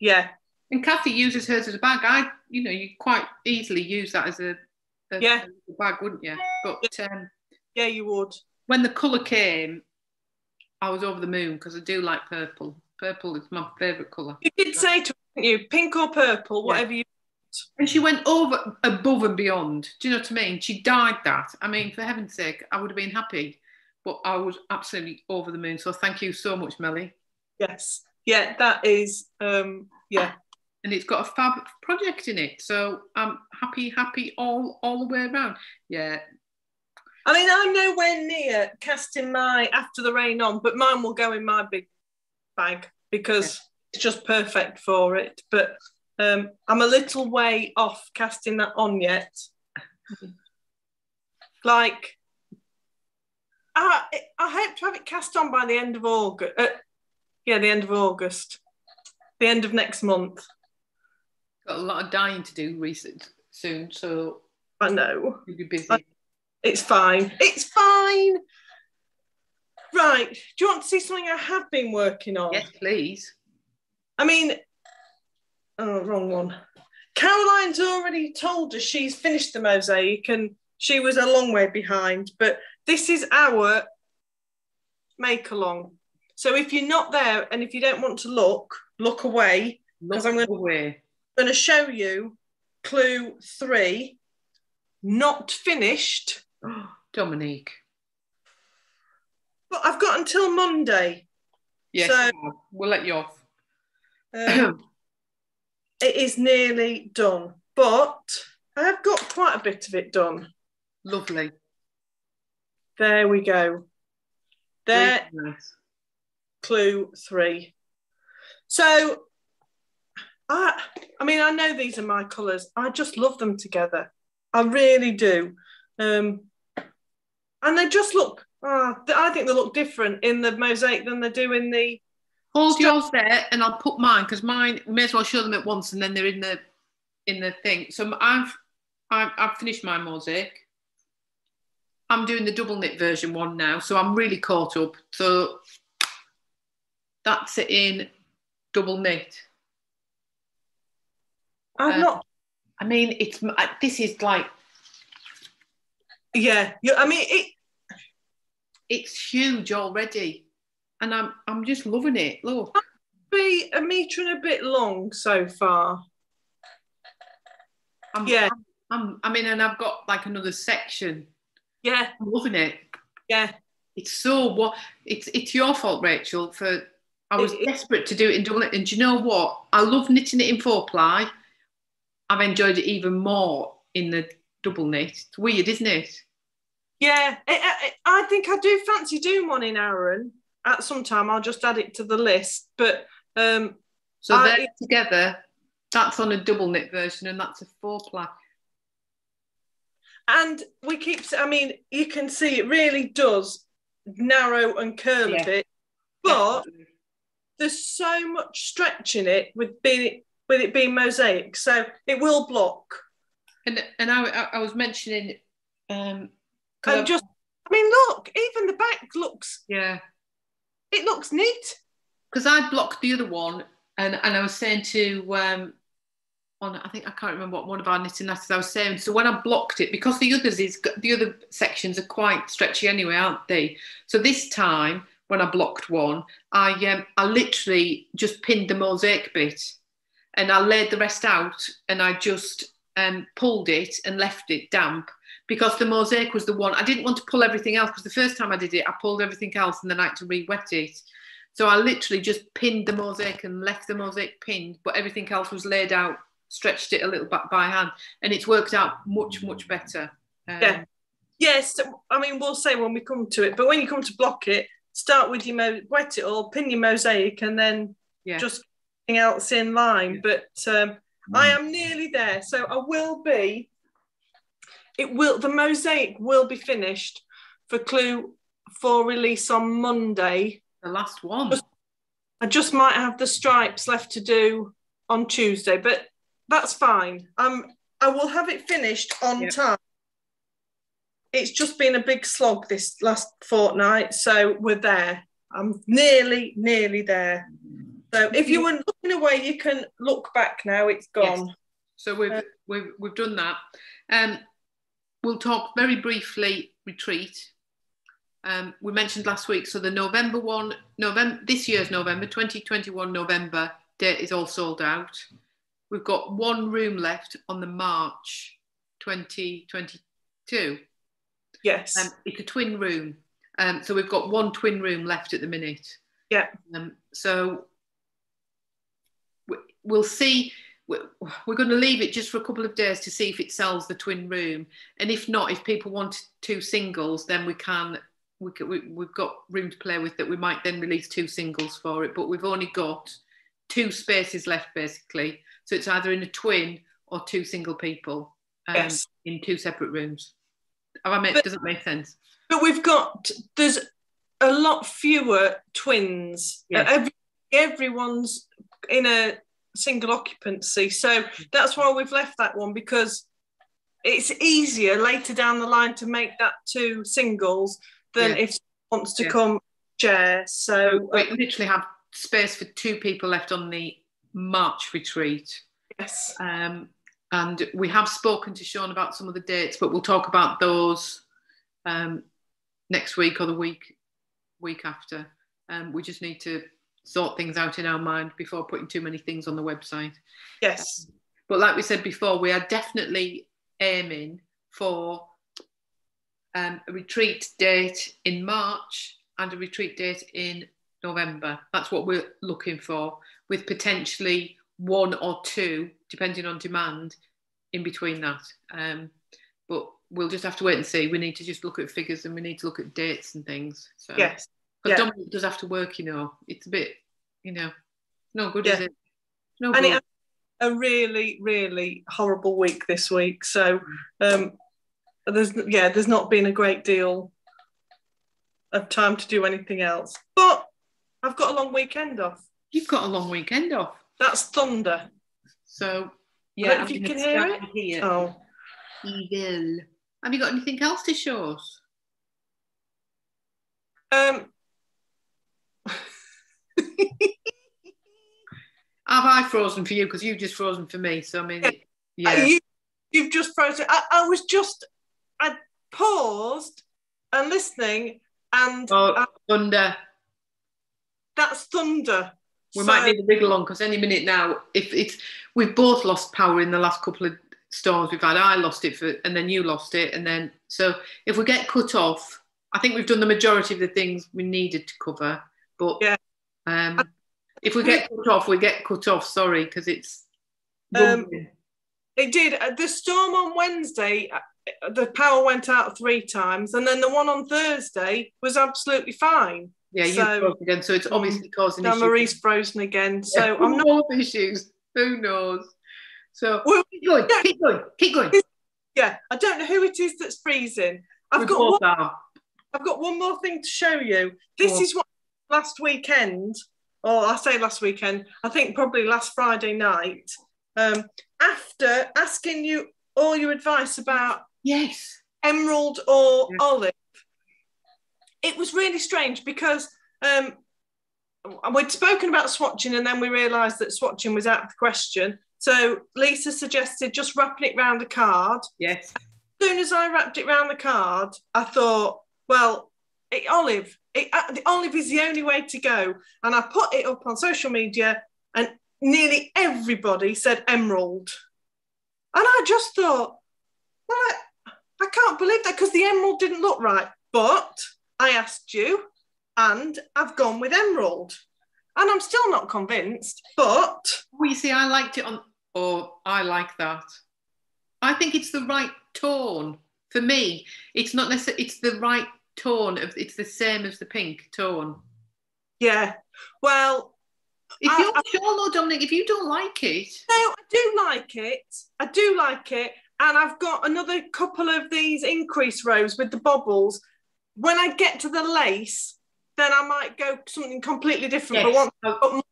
Speaker 2: Yeah,
Speaker 1: And Kathy uses hers as a bag. I, you know, you quite easily use that as a, a
Speaker 2: Yeah.
Speaker 1: a bag, wouldn't you? But um,
Speaker 2: yeah, you would.
Speaker 1: when the colour came, I was over the moon because I do like purple. Purple is my favourite colour.
Speaker 2: You did say to you, pink or purple, whatever you.
Speaker 1: And she went over, above and beyond. Do you know what I mean? She died that. I mean, for heaven's sake, I would have been happy, but I was absolutely over the moon. So thank you so much, Mellie.
Speaker 2: Yes, yeah, that is. Um, yeah,
Speaker 1: And it's got a fab project in it. So I'm happy, happy all all the way around. Yeah,
Speaker 2: I mean, I'm nowhere near casting my after the rain on, but mine will go in my big bag because it's just perfect for it. But um, I'm a little way off casting that on yet. like, I, I hope to have it cast on by the end of August. Uh, yeah, the end of August, the end of next month.
Speaker 1: Got a lot of dying to do recent soon. So
Speaker 2: I know.
Speaker 1: you'll be busy.
Speaker 2: I- It's fine. It's fine. Right. Do you want to see something I have been working on?
Speaker 1: yes, please.
Speaker 2: I mean, oh, wrong one. Caroline's already told us she's finished the mosaic and she was a long way behind, but this is our make along. So if you're not there and if you don't want to look, look away.
Speaker 1: Look
Speaker 2: I'm gonna-
Speaker 1: away.
Speaker 2: Going to show you clue three, not finished,
Speaker 1: Dominique.
Speaker 2: but I've got until Monday.
Speaker 1: Yes,
Speaker 2: So-
Speaker 1: we'll let you off.
Speaker 2: Um, it is nearly done, but I have got quite a bit of it done.
Speaker 1: Lovely.
Speaker 2: There we go. There,
Speaker 1: nice.
Speaker 2: clue three. So, I, I mean, I know these are my colours. I just love them together. I really do. Um, and they just look. ah, I think they look different in the mosaic than they do in the.
Speaker 1: Hold yours there, and I'll put mine because mine may as well show them at once, and then they're in the in the thing. So I've I've, I've finished my mosaic. I'm doing the double knit version one now, so I'm really caught up. So that's it in double knit.
Speaker 2: I'm
Speaker 1: Uh,
Speaker 2: not.
Speaker 1: I mean, it's this is like
Speaker 2: Yeah, yeah. I mean, it.
Speaker 1: it's huge already, and I'm I'm just loving it. Look,
Speaker 2: Be a metre and a bit long so far.
Speaker 1: I'm,
Speaker 2: Yeah.
Speaker 1: I'm, I mean, and I've got like another section.
Speaker 2: Yeah,
Speaker 1: I'm loving it.
Speaker 2: yeah.
Speaker 1: It's so what it's it's your fault, Rachel. For I was
Speaker 2: It- it-
Speaker 1: desperate to do it in double knit, and do you know what? I love knitting it in four ply. I've enjoyed it even more in the double knit. It's weird, isn't it?
Speaker 2: Yeah, I, I, I think I do fancy doing one in Aran at some time. I'll just add it to the list. But um,
Speaker 1: So
Speaker 2: I-
Speaker 1: they're together. That's on a double knit version, and that's a four ply.
Speaker 2: and we keep. I mean, you can see it really does narrow and curve
Speaker 1: Yeah.
Speaker 2: a bit, but
Speaker 1: Definitely.
Speaker 2: there's so much stretch in it with being with it being mosaic, so it will block.
Speaker 1: and and I, I, was mentioning, um,
Speaker 2: And just, I mean, look, even the back looks
Speaker 1: yeah,
Speaker 2: it looks neat.
Speaker 1: because I blocked the other one, and and I was saying to um, on I think I can't remember what one of our knitting lessons I was saying. So when I blocked it, because the others is the other sections are quite stretchy anyway, aren't they? So this time when I blocked one, I um, I literally just pinned the mosaic bit, and I laid the rest out, and I just um, pulled it and left it damp because the mosaic was the one I didn't want to pull everything else because the first time I did it, I pulled everything else and then I had to re-wet it. So I literally just pinned the mosaic and left the mosaic pinned, but everything else was laid out, stretched it a little bit by hand, and it's worked out much, much better. Um,
Speaker 2: Yeah. Yes, I mean we'll say when we come to it, but when you come to block it, start with your mo- wet it all, pin your mosaic, and then
Speaker 1: yeah.
Speaker 2: just else in line. But um, I am nearly there, so I will be. It will the mosaic will be finished for Clue for release on Monday.
Speaker 1: the last one.
Speaker 2: Just- I just might have the stripes left to do on Tuesday, but that's fine. Um, I will have it finished on
Speaker 1: Yeah.
Speaker 2: time. It's just been a big slog this last fortnight, so we're there. I'm nearly, nearly there. So if you were looking away, you can look back now. It's gone.
Speaker 1: So we've
Speaker 2: Uh,
Speaker 1: we've we've done that. Um, we'll talk very briefly retreat. Um, we mentioned last week. So the November one, November this year's November 2021 November date is all sold out. We've got one room left on the March 2022.
Speaker 2: Yes.
Speaker 1: Um, it's a twin room. Um, so we've got one twin room left at the minute.
Speaker 2: Yeah.
Speaker 1: Um, so we'll see. we- We're going to leave it just for a couple of days to see if it sells the twin room, and if not, if people want two singles, then we can. We can we, we've got room to play with that. We might then release two singles for it, but we've only got two spaces left basically. So it's either in a twin or two single people um,
Speaker 2: Yes.
Speaker 1: in two separate rooms. Have I made,
Speaker 2: But-
Speaker 1: does that make sense?
Speaker 2: But we've got there's a lot fewer twins.
Speaker 1: Yeah.
Speaker 2: Uh, Every, everyone's in a single occupancy, so that's why we've left that one because it's easier later down the line to make that two singles than
Speaker 1: Yeah.
Speaker 2: if someone wants to
Speaker 1: Yeah.
Speaker 2: come share. So
Speaker 1: we
Speaker 2: uh,
Speaker 1: literally have space for two people left on the March retreat.
Speaker 2: yes,
Speaker 1: Um, and we have spoken to Sean about some of the dates, but we'll talk about those um, next week or the week week after. Um, we just need to sort things out in our mind before putting too many things on the website.
Speaker 2: yes,
Speaker 1: But like we said before, we are definitely aiming for um, a retreat date in March and a retreat date in November. That's what we're looking for, with potentially one or two, depending on demand, in between that. Um, but we'll just have to wait and see. We need to just look at figures and we need to look at dates and things. So,
Speaker 2: yes.
Speaker 1: Because
Speaker 2: yeah.
Speaker 1: Dominique does have to work, you know. It's a bit, you know, no good,
Speaker 2: Yeah.
Speaker 1: is it? No
Speaker 2: And
Speaker 1: good.
Speaker 2: it a really, really horrible week this week. So um, there's yeah, there's not been a great deal of time to do anything else. But I've got a long weekend off.
Speaker 1: You've got a long weekend off.
Speaker 2: That's thunder.
Speaker 1: So,
Speaker 2: Yeah, if you can hear
Speaker 1: it. Here.
Speaker 2: Oh,
Speaker 1: Evil. Have you got anything else to show us?
Speaker 2: um,
Speaker 1: Have I frozen for you? Because you've just frozen for me. So, I mean, it- yeah.
Speaker 2: you, you've just frozen. I, I was just, I paused and listening, and
Speaker 1: oh,
Speaker 2: uh,
Speaker 1: thunder.
Speaker 2: that's thunder.
Speaker 1: We
Speaker 2: So-
Speaker 1: might need a wriggle on because any minute now, if it's, we've both lost power in the last couple of storms we've had. I lost it for, and then you lost it. And then, so if we get cut off, I think we've done the majority of the things we needed to cover. But
Speaker 2: Yeah.
Speaker 1: Um, if we get cut off, we get cut off. Sorry, because it's.
Speaker 2: Um. It did. Uh, The storm on Wednesday, uh, the power went out three times, and then the one on Thursday was absolutely fine.
Speaker 1: yeah, you
Speaker 2: so-
Speaker 1: broke again. So it's obviously causing
Speaker 2: Now. Marie's frozen again, so
Speaker 1: Yeah,
Speaker 2: I'm not.
Speaker 1: more issues. Who knows? So
Speaker 2: Well,
Speaker 1: keep going,
Speaker 2: yeah.
Speaker 1: keep going, keep going.
Speaker 2: Yeah, I don't know who it is that's freezing. I've
Speaker 1: we
Speaker 2: got one,
Speaker 1: are.
Speaker 2: I've got one more thing to show you. This
Speaker 1: on.
Speaker 2: is what last weekend, or I say last weekend, I think probably last Friday night. Um, after asking you all your advice about
Speaker 1: Yes.
Speaker 2: emerald or
Speaker 1: Yeah.
Speaker 2: olive. It was really strange because um, we'd spoken about swatching and then we realised that swatching was out of the question. So Lisa suggested just wrapping it round the card.
Speaker 1: Yes.
Speaker 2: As soon as I wrapped it round the card, I thought, well, it, olive, it, uh, the olive is the only way to go. And I put it up on social media and nearly everybody said emerald. And I just thought, well, I, I can't believe that because the emerald didn't look right. But I asked you, and I've gone with emerald. And I'm still not convinced, but
Speaker 1: Well, you see, I liked it on. Oh, I like that. I think it's the right tone for me. It's not necessarily. It's the right tone of. It's the same as the pink tone.
Speaker 2: yeah. Well,
Speaker 1: If
Speaker 2: I-
Speaker 1: you're sure, though, Dominique, if you don't like it,
Speaker 2: no, I do like it. I do like it. And I've got another couple of these increase rows with the bobbles. When I get to the lace, then I might go something completely different. But
Speaker 1: Yes.
Speaker 2: once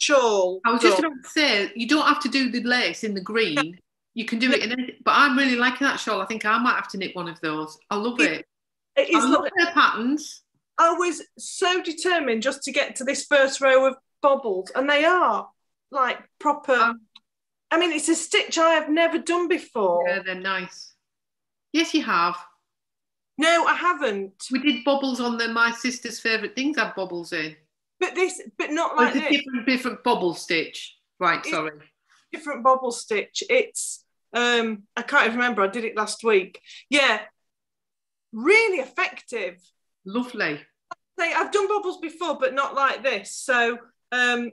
Speaker 2: shawl.
Speaker 1: I was just about to say you don't have to do the lace in the green. You can do it in anything. But I'm really liking that shawl. I think I might have to knit one of those. I love it.
Speaker 2: It is
Speaker 1: I love
Speaker 2: lovely.
Speaker 1: their patterns.
Speaker 2: I was so determined just to get to this first row of bobbles, and they are like proper.
Speaker 1: Um,
Speaker 2: I mean, it's a stitch I have never done before.
Speaker 1: Yeah, they're nice. Yes, you have.
Speaker 2: No, I haven't.
Speaker 1: We did bubbles on the my sister's favourite things had bubbles in.
Speaker 2: But this, but not like
Speaker 1: it's a
Speaker 2: this.
Speaker 1: different different bubble stitch. Right,
Speaker 2: It's-
Speaker 1: sorry.
Speaker 2: different bobble stitch. It's um I can't even remember. I did it last week. Yeah, really effective.
Speaker 1: Lovely.
Speaker 2: Say I've done bubbles before, but not like this. So um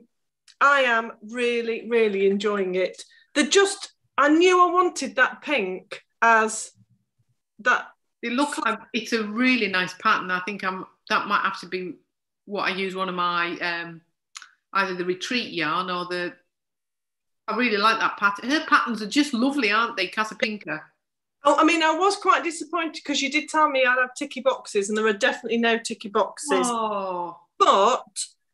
Speaker 2: I am really, really enjoying it. The just I knew I wanted that pink as that.
Speaker 1: They look like it's a really nice pattern. I think I'm that might have to be what I use one of my um either the retreat yarn or the I really like that pattern. Her patterns are just lovely, aren't they, Casapinka?
Speaker 2: Oh, I mean, I was quite disappointed because you did tell me I'd have ticky boxes, and there are definitely no ticky boxes.
Speaker 1: Oh,
Speaker 2: but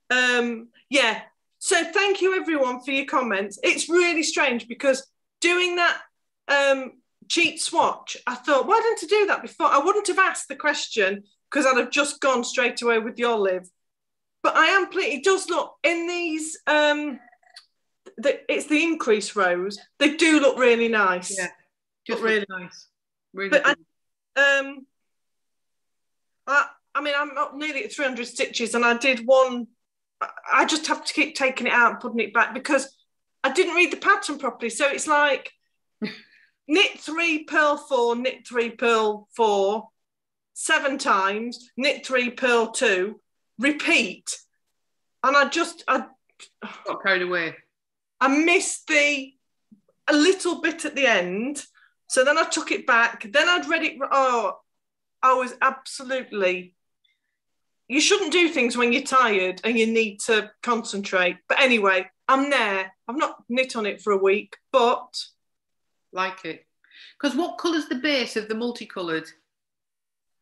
Speaker 2: um yeah. So thank you everyone for your comments. It's really strange because doing that um cheat swatch i thought why didn't i do that before? I wouldn't have asked the question because i'd have just gone straight away with the olive. But i am pleased it does look in these um the, it's the increase rows they do look really nice.
Speaker 1: Yeah, just
Speaker 2: really-
Speaker 1: nice. Really
Speaker 2: But I- um I, I mean i'm up nearly at 300 stitches and i did one I- i just have to keep taking it out and putting it back because i didn't read the pattern properly so it's like knit three purl four knit three purl four seven times knit three purl two repeat and i just i
Speaker 1: got carried away.
Speaker 2: I missed the a little bit at the end. So then I took it back. Then I'd read it. Oh, I was absolutely. You shouldn't do things when you're tired and you need to concentrate. But anyway, I'm there. I've not knit on it for a week, but
Speaker 1: Like it. Because what colour's the base of the multicoloured?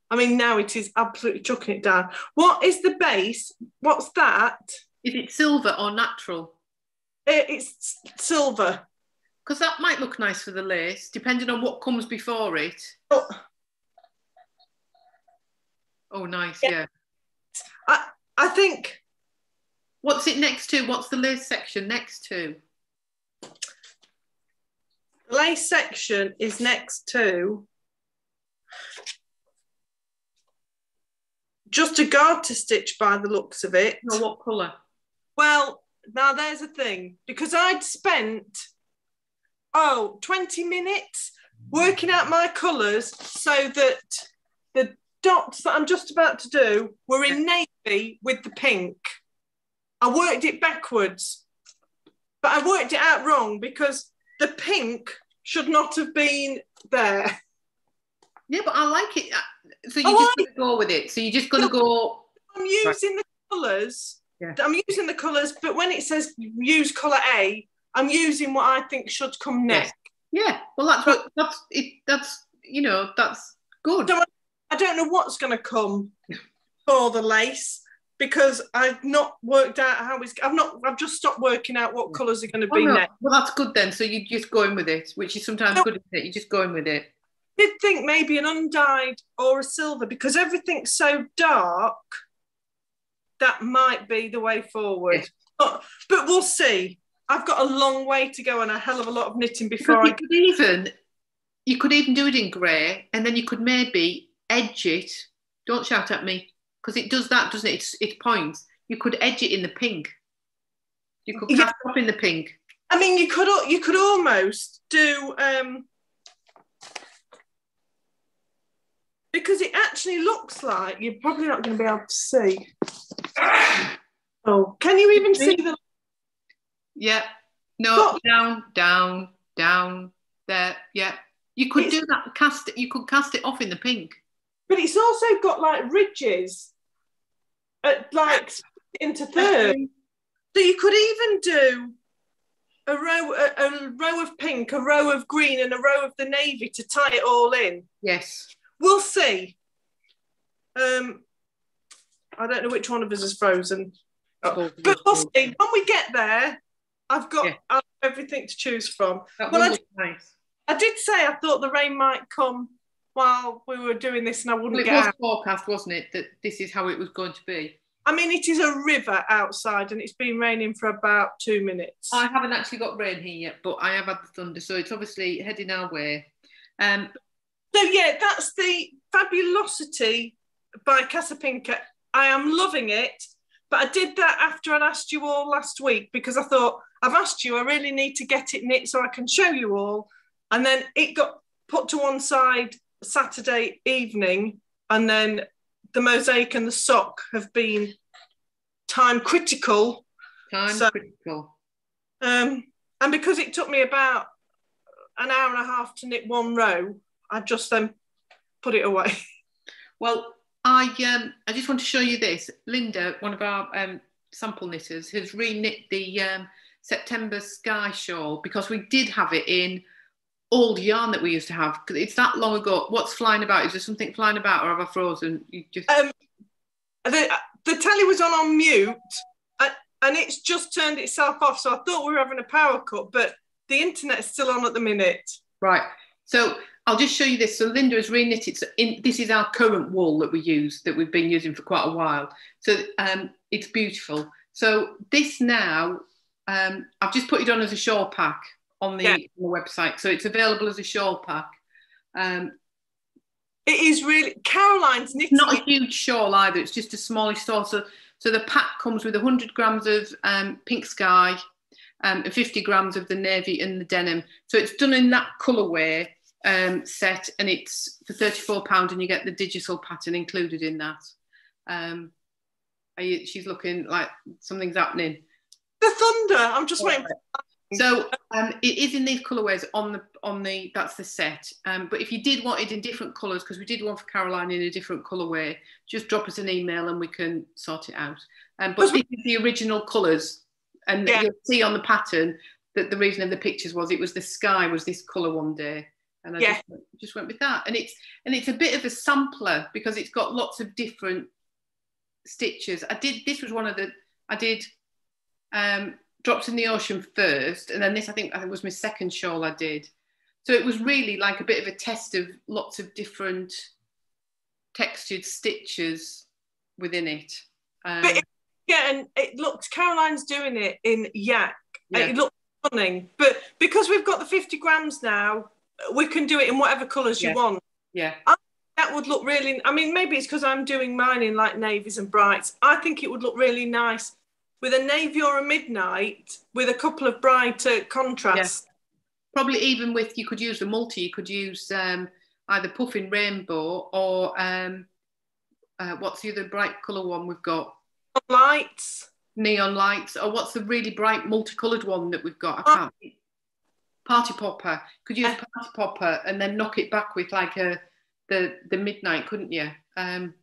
Speaker 2: I mean, now it is absolutely chucking it down. What is the base? What's that?
Speaker 1: Is it silver or natural?
Speaker 2: Uh, it's silver.
Speaker 1: Because that might look nice for the lace, depending on what comes before it.
Speaker 2: Oh,
Speaker 1: Oh, nice,
Speaker 2: Yeah.
Speaker 1: yeah.
Speaker 2: I, I think
Speaker 1: What's it next to? What's the lace section next to?
Speaker 2: lace section is next to just a garter stitch by the looks of it.
Speaker 1: Or what colour?
Speaker 2: Well, now there's a thing because I'd spent oh 20 minutes working out my colours so that the dots that I'm just about to do were in navy with the pink. I worked it backwards, but I worked it out wrong because the pink should not have been there.
Speaker 1: Yeah, but I like it. Uh, So you're
Speaker 2: Oh,
Speaker 1: just to go with it. So you're just going to go.
Speaker 2: I'm using the colours.
Speaker 1: Yeah.
Speaker 2: I'm using the colours, but when it says use colour A, I'm using what I think should come next.
Speaker 1: Yeah, well, that's what that's it. That's you know that's good.
Speaker 2: So I I don't know what's going to come for the lace because I've not worked out how it's. I've not. I've just stopped working out what colours are going to
Speaker 1: Oh,
Speaker 2: be
Speaker 1: no.
Speaker 2: next.
Speaker 1: Well, that's good then. So you're just going with it, which is sometimes
Speaker 2: No.
Speaker 1: good, isn't it? You're just going with it.
Speaker 2: did think maybe an undyed or a silver because everything's so dark. That might be the way forward.
Speaker 1: Yeah.
Speaker 2: But, but we'll see. I've got a long way to go and a hell of a lot of knitting before I
Speaker 1: could even you could even do it in grey, and then you could maybe edge it. Don't shout at me, because it does that, doesn't it? It's, it points. You could edge it in the pink. You could
Speaker 2: Yeah.
Speaker 1: up in the pink.
Speaker 2: I mean, you could you could almost do um, because it actually looks like you're probably not going to be able to see. Oh, can you even see the?
Speaker 1: Yeah. No,
Speaker 2: But-
Speaker 1: down, down, down, there. Yeah. You could do that. Cast it. You could cast it off in the pink.
Speaker 2: But it's also got like ridges, at like into third. So you could even do a row a, a row of pink, a row of green, and a row of the navy to tie it all in.
Speaker 1: Yes.
Speaker 2: We'll see. Um, I don't know which one of us is frozen.
Speaker 1: Oh,
Speaker 2: But we'll see. When we get there, I've got
Speaker 1: Yeah.
Speaker 2: Everything to choose from.
Speaker 1: That
Speaker 2: Well, I-
Speaker 1: look nice.
Speaker 2: I did say I thought the rain might come while we were doing this and I wouldn't
Speaker 1: Well, it
Speaker 2: get
Speaker 1: was
Speaker 2: out.
Speaker 1: forecast, wasn't it, that this is how it was going to be.
Speaker 2: I mean, it is a river outside and it's been raining for about two minutes.
Speaker 1: I haven't actually got rain here yet, but I have had the thunder, so it's obviously heading our way. Um,
Speaker 2: So yeah, that's the Fabulosity by Casapinka. I am loving it, but I did that after I'd asked you all last week because I thought I've asked you, I really need to get it knit so I can show you all. And then it got put to one side Saturday evening, and then the mosaic and the sock have been time critical.
Speaker 1: time
Speaker 2: So-
Speaker 1: critical.
Speaker 2: Um, and because it took me about an hour and a half to knit one row, I just then put it away.
Speaker 1: Well, I um, I just want to show you this. Linda, one of our um, sample knitters, has re-knit the um, September Sky shawl because we did have it in old yarn that we used to have. Because it's that long ago. What's flying about? Is there something flying about, or have I frozen? You just
Speaker 2: Um, the, the telly was on on mute and, and it's just turned itself off. So I thought we were having a power cut, but the internet is still on at the minute.
Speaker 1: Right. So I'll just show you this. So Linda has re-knitted. So in, this is our current wool that we use, that we've been using for quite a while. So um, it's beautiful. So this now, um, I've just put it on as a shawl pack on the,
Speaker 2: Yeah.
Speaker 1: on the website. So it's available as a shawl pack. Um,
Speaker 2: It is really Caroline's knitting.
Speaker 1: not a huge shawl either. It's just a smallish shawl. So, so the pack comes with 100 grams of um, pink sky um, and 50 grams of the navy and the denim. So it's done in that colourway um, set, and it's for 34 pound, and you get the digital pattern included in that. Um, are you, she's looking like something's happening.
Speaker 2: the thunder. I'm just waiting. For,
Speaker 1: So um, it is in these colourways on the on the that's the set. Um, but if you did want it in different colours, because we did one for Caroline in a different colourway, just drop us an email and we can sort it out. Um, but this is the original colours, and
Speaker 2: Yeah.
Speaker 1: you'll see on the pattern that the reason of the pictures was it was the sky was this colour one day, and I
Speaker 2: Yeah.
Speaker 1: just, went- just went with that. And it's and it's a bit of a sampler because it's got lots of different stitches. I did this was one of the I did um, drops in the ocean first, and then this I think I think was my second shawl I did. So it was really like a bit of a test of lots of different textured stitches within it. Um,
Speaker 2: But yeah, and it looks Caroline's doing it in yak.
Speaker 1: yeah,
Speaker 2: It looks stunning. But because we've got the 50 grams now, we can do it in whatever colours
Speaker 1: Yeah.
Speaker 2: you want.
Speaker 1: yeah,
Speaker 2: That would look really. I mean, maybe it's because I'm doing mine in like navies and brights. I think it would look really nice with a navy or a midnight with a couple of brighter contrasts.
Speaker 1: probably even with you could use the multi. You could use um, either puffin rainbow or um, uh, what's the other bright colour one we've got?
Speaker 2: Lights.
Speaker 1: Neon lights, or what's the really bright multicoloured one that we've got? I
Speaker 2: Oh.
Speaker 1: can't. Party popper. Could you use
Speaker 2: Yeah.
Speaker 1: party popper and then knock it back with like a the the midnight, couldn't you? Um,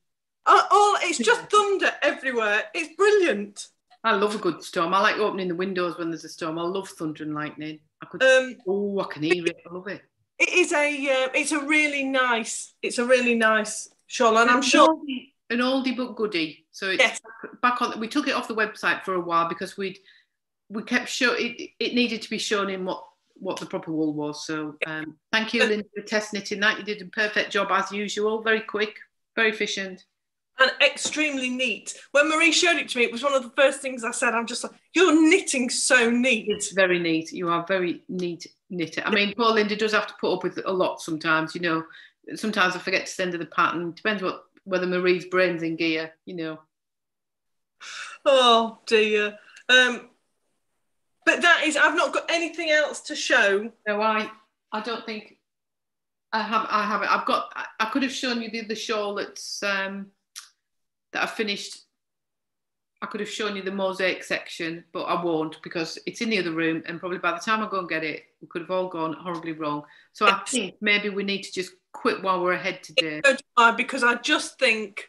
Speaker 2: Oh, oh, it's just thunder everywhere. It's brilliant.
Speaker 1: I love a good storm. I like opening the windows when there's a storm. I love thunder and lightning. I could.
Speaker 2: Um,
Speaker 1: oh, I can hear it. I love it.
Speaker 2: it is a. Uh, it's a really nice. It's a really nice shawl, and I'm sure
Speaker 1: an oldie but goodie. So it's
Speaker 2: Yes.
Speaker 1: back on. We took it off the website for a while because we'd we kept show it, it needed to be shown in what what the proper wool was. So um, thank you, Linda, for test knitting that. You did a perfect job as usual. Very quick, very efficient.
Speaker 2: and extremely neat. When Marie showed it to me, it was one of the first things I said. I'm just like, "You're knitting so neat."
Speaker 1: It's very neat. You are very neat knitter. I mean, poor Linda does have to put up with a lot sometimes. You know, sometimes I forget to send her the pattern. Depends what whether Marie's brains in gear. You know.
Speaker 2: Oh dear. Um, but that is, I've not got anything else to show.
Speaker 1: No, I I don't think I have I haven't. I've got I, I could have shown you the other shawl that's um that I finished. I could have shown you the mosaic section, but I won't because it's in the other room, and probably by the time I go and get it, we could have all gone horribly wrong. So I think maybe we need to just quit while we're ahead today.
Speaker 2: So do I, because I just think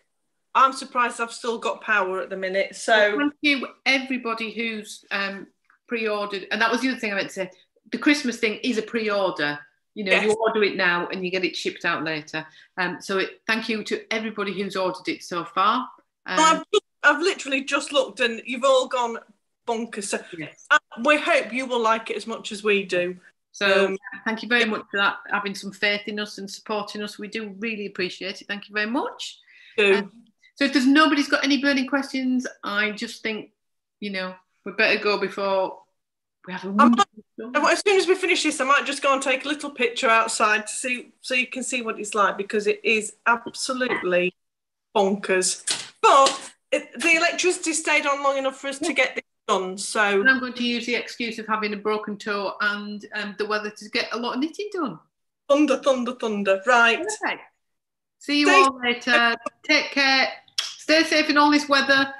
Speaker 2: I'm surprised I've still got power at the minute. So
Speaker 1: thank you everybody who's um, pre-ordered, and that was the other thing I meant to say. The Christmas thing is a pre-order. You know,
Speaker 2: Yes.
Speaker 1: you order it now and you get it shipped out later. Um, so it, thank you to everybody who's ordered it so far. Um,
Speaker 2: I've, just, I've literally just looked and you've all gone bonkers. So
Speaker 1: yes.
Speaker 2: uh, we hope you will like it as much as we do.
Speaker 1: So
Speaker 2: Um,
Speaker 1: thank you very much for that, having some faith in us and supporting us. We do really appreciate it. Thank you very much. Um, So if there's nobody's got any burning questions, I just think, you know, we better go before we have a
Speaker 2: might-
Speaker 1: wonderful
Speaker 2: as soon as we finish this, I might just go and take a little picture outside to see so you can see what it's like because it is absolutely bonkers. But it, the electricity stayed on long enough for us to get this done. So
Speaker 1: And I'm going to use the excuse of having a broken toe and um, the weather to get a lot of knitting done.
Speaker 2: thunder, thunder, thunder. Right.
Speaker 1: Perfect. See you
Speaker 2: Stay-
Speaker 1: all later. Take care. Stay safe in all this weather.